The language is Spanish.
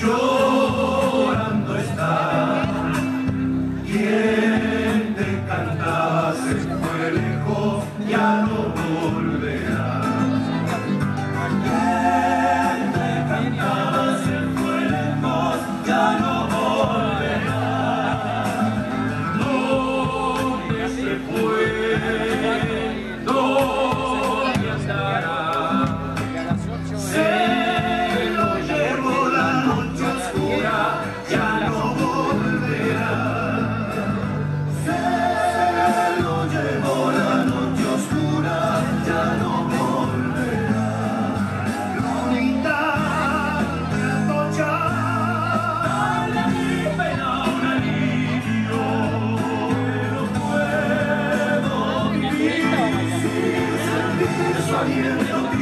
llorando está quien te encantase fue lejos ya no volverá. out here.